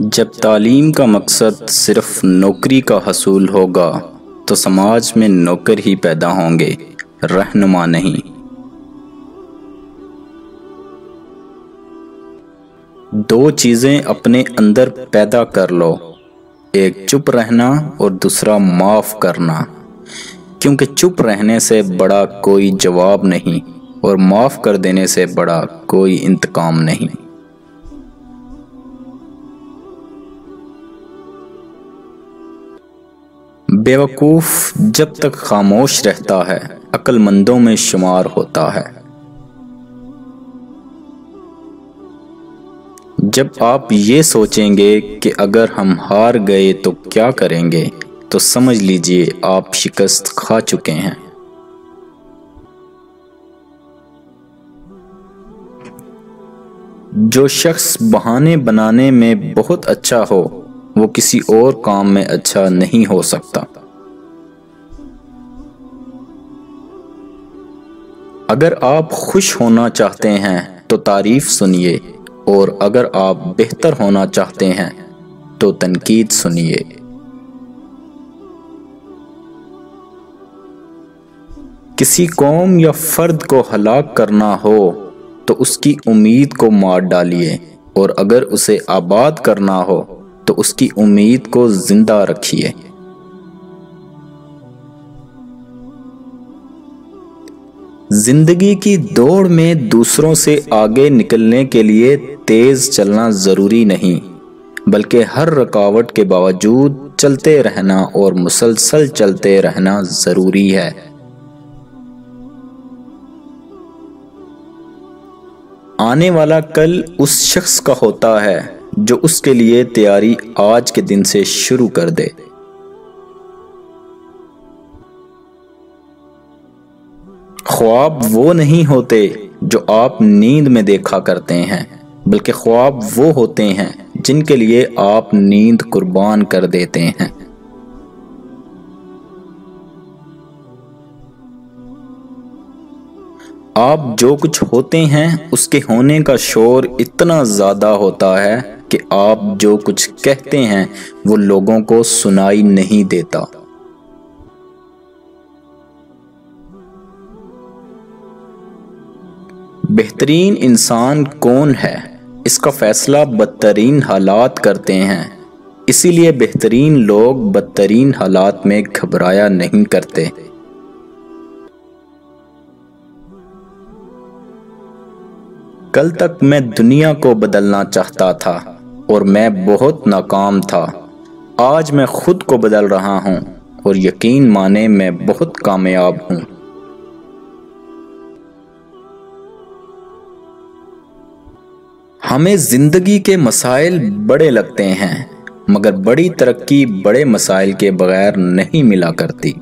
जब तालीम का मकसद सिर्फ़ नौकरी का हसूल होगा तो समाज में नौकर ही पैदा होंगे, रहनुमा नहीं। दो चीज़ें अपने अंदर पैदा कर लो, एक चुप रहना और दूसरा माफ़ करना। क्योंकि चुप रहने से बड़ा कोई जवाब नहीं और माफ़ कर देने से बड़ा कोई इंतकाम नहीं। बेवकूफ़ जब तक खामोश रहता है, अक्लमंदों में शुमार होता है। जब आप ये सोचेंगे कि अगर हम हार गए तो क्या करेंगे तो समझ लीजिए आप शिकस्त खा चुके हैं। जो शख्स बहाने बनाने में बहुत अच्छा हो, वो किसी और काम में अच्छा नहीं हो सकता। अगर आप खुश होना चाहते हैं तो तारीफ़ सुनिए, और अगर आप बेहतर होना चाहते हैं तो तनकीद सुनिए। किसी कौम या फर्द को हलाक करना हो तो उसकी उम्मीद को मार डालिए, और अगर उसे आबाद करना हो तो उसकी उम्मीद को ज़िंदा रखिए। ज़िंदगी की दौड़ में दूसरों से आगे निकलने के लिए तेज चलना ज़रूरी नहीं, बल्कि हर रुकावट के बावजूद चलते रहना और मुसलसल चलते रहना ज़रूरी है। आने वाला कल उस शख्स का होता है जो उसके लिए तैयारी आज के दिन से शुरू कर दे। ख्वाब वो नहीं होते जो आप नींद में देखा करते हैं, बल्कि ख्वाब वो होते हैं जिनके लिए आप नींद कुर्बान कर देते हैं। आप जो कुछ होते हैं, उसके होने का शोर इतना ज़्यादा होता है कि आप जो कुछ कहते हैं, वो लोगों को सुनाई नहीं देता। बेहतरीन इंसान कौन है? इसका फैसला बदतरीन हालात करते हैं। इसीलिए बेहतरीन लोग बदतरीन हालात में घबराया नहीं करते। कल तक मैं दुनिया को बदलना चाहता था और मैं बहुत नाकाम था। आज मैं खुद को बदल रहा हूँ और यकीन माने मैं बहुत कामयाब हूँ। हमें ज़िंदगी के मसाइल बड़े लगते हैं, मगर बड़ी तरक्की बड़े मसाइल के बगैर नहीं मिला करती।